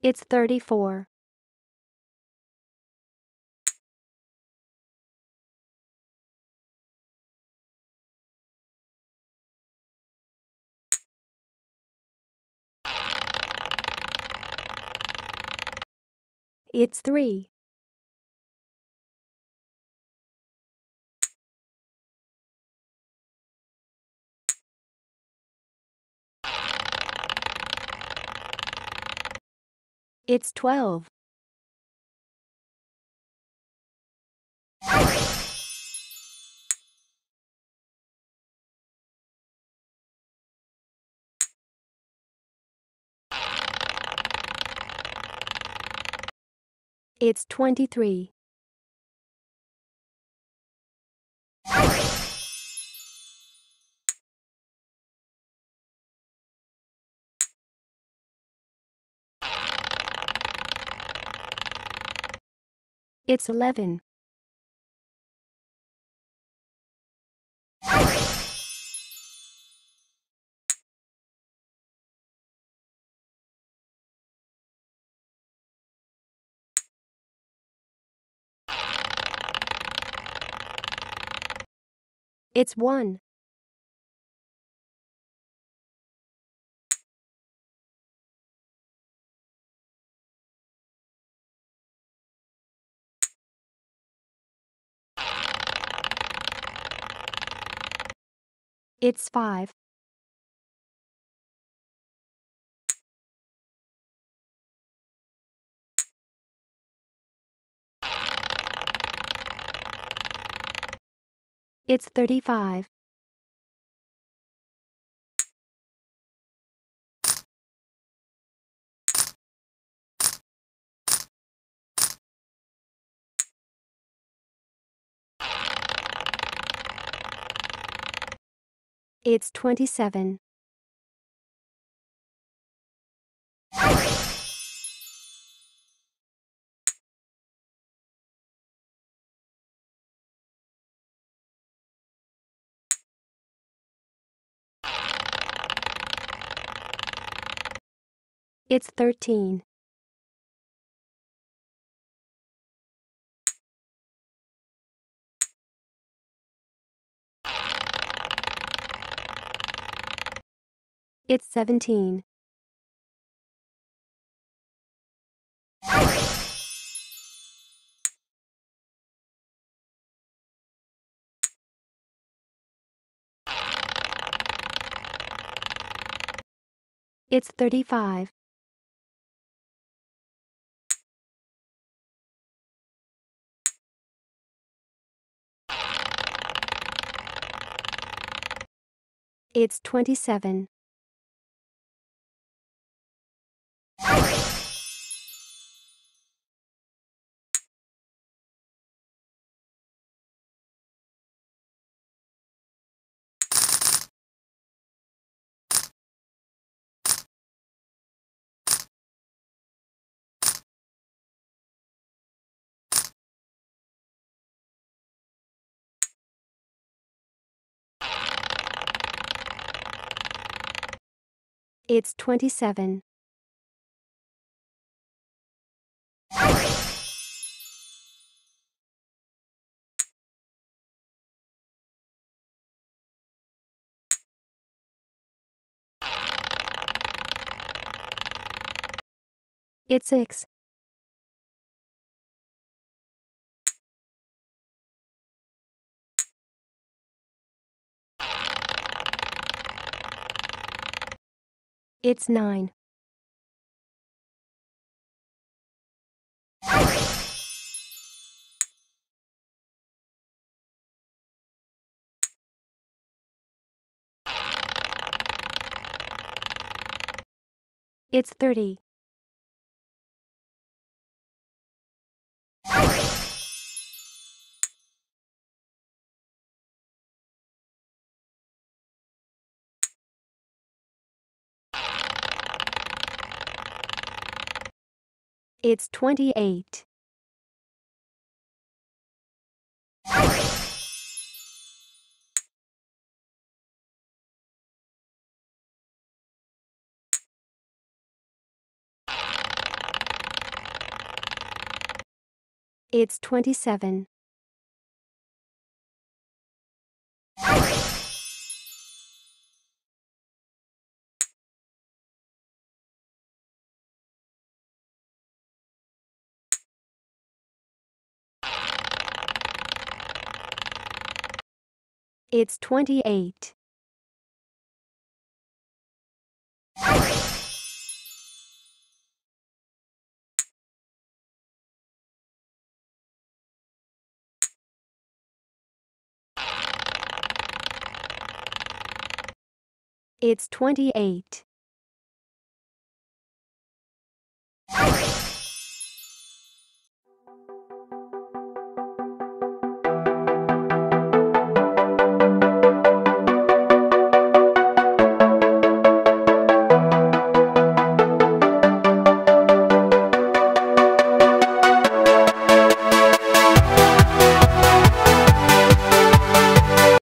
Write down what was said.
It's 34. It's 3. It's 12. It's 23. It's 11. It's 1. It's 5. It's 35. It's 27. It's 13. It's 17. It's 35. It's 27. It's 27. It's 6. It's 9. It's 30. It's 28. It's 27. It's 28. It's 28.